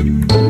Thank you.